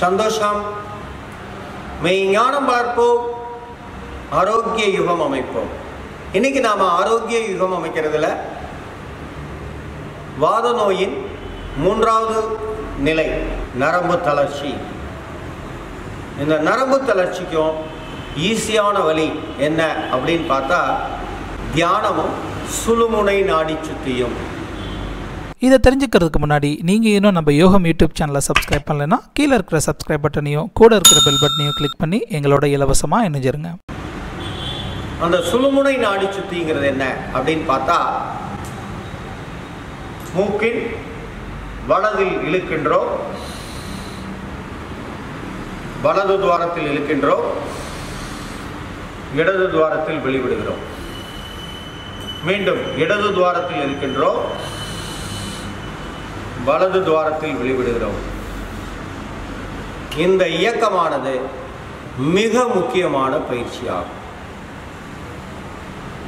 சந்தோஷம். மெய்ஞானம் பார்ப்போம். ஆரோக்கிய யுகம் அமைப்போம். இன்னைக்கு நாம ஆரோக்கிய யுகம் அமைக்கிறதுல வாத நோயின் மூன்றாவது நிலை நரம்பு தளர்ச்சி. இந்த நரம்பு தளர்ச்சிக்கும் ஈஸியான வழி என்ன அப்படின்னு பார்த்தா தியானமும் சுழுமுனை நாடி சுத்தியும். இதை தெரிஞ்சுக்கிறதுக்கு முன்னாடி நீங்கள் இன்னும் நம்ம யோகம் யூடியூப் சேனலை சப்ஸ்கிரைப் பண்ணலைன்னா கீழே இருக்கிற சப்ஸ்கிரைப் பட்டனையும் கூட இருக்கிற பெல் பட்டனையும் கிளிக் பண்ணி எங்களோட இலவசமாக இணைஞ்சிருங்க. அந்த சுழுமுனை நாடி சுத்திங்கிறது என்ன அப்படின்னு பார்த்தா மூக்கின் வலதில் இழுக்கின்றோம் வலது துவாரத்தில் இழுக்கின்றோம் இடது துவாரத்தில் வெளிவிடுகிறோம். மீண்டும் இடது துவாரத்தில் இருக்கின்றோம். வலது துவாரத்தில் வெளிவிடுகிறோம். இந்த இயக்கமானது மிக முக்கியமான பயிற்சியாகும்.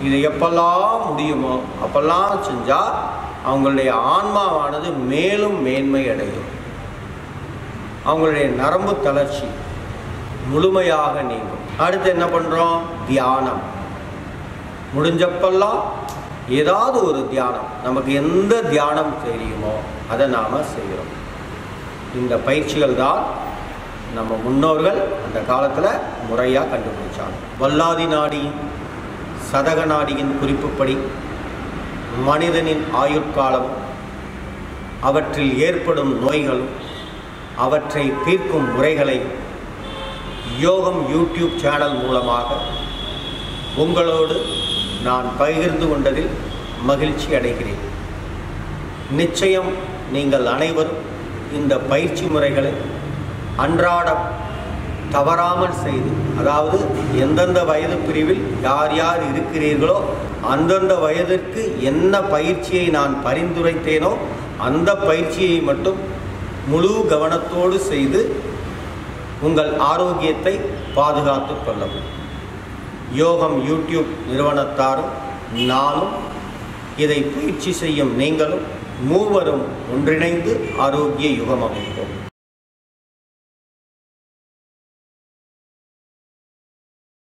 இது எப்பெல்லாம் முடியுமோ அப்பெல்லாம் செஞ்சால் அவங்களுடைய ஆன்மாவானது மேலும் மேன்மை அடையும். அவங்களுடைய நரம்பு தளர்ச்சி முழுமையாக நீங்கும். அடுத்து என்ன பண்ணுறோம் தியானம். முடிஞ்சப்பெல்லாம் ஏதாவது ஒரு தியானம் நமக்கு எந்த தியானம் தெரியுமோ அதை நாம் செய்கிறோம் இந்த பயிற்சிகள் தான் நம்ம முன்னோர்கள் அந்த காலத்தில் முறையாக கண்டுபிடிச்சாங்க. வல்லாதி நாடியின் சதக நாடியின் குறிப்புப்படி மனிதனின் ஆயுட்காலம் அவற்றில் ஏற்படும் நோய்களும் அவற்றை தீர்க்கும் முறைகளை யோகம் யூடியூப் சேனல் மூலமாக உங்களோடு நான் பகிர்ந்து கொண்டதில் மகிழ்ச்சி அடைகிறேன். நிச்சயம் நீங்கள் அனைவரும் இந்த பயிற்சி முறைகளை அன்றாடம் தவறாமல் செய்து அதாவது எந்தெந்த வயது பிரிவில் யார் யார் இருக்கிறீர்களோ அந்தந்த வயதிற்கு என்ன பயிற்சியை நான் பரிந்துரைத்தேனோ அந்த பயிற்சியை மட்டும் முழு கவனத்தோடு செய்து உங்கள் ஆரோக்கியத்தை பாதுகாத்துக் கொள்ளவும். யோகம் யூடியூப் நிறுவனத்தாரும் நானும் இதை பயிற்சி செய்யும் நீங்களும் மூவரும் ஒன்றிணைந்து ஆரோக்கிய யுகம் அமைப்போம்.